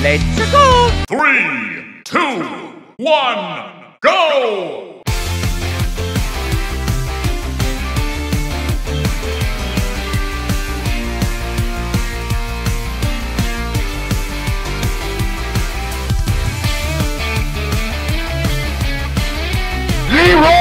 Let's go! Three, two, one, go! Leroy!